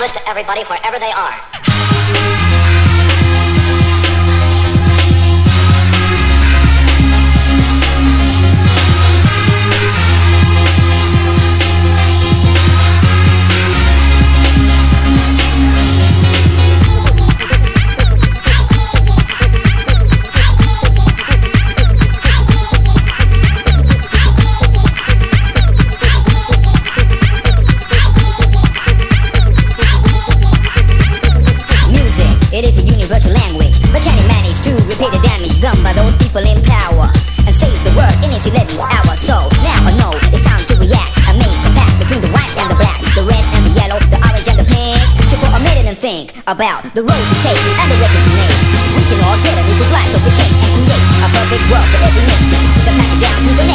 To everybody wherever they are. About the road to take and the record to make. We can all get a new life so we can and create a perfect world for every nation. To pass it down to the